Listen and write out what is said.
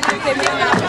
Gracias.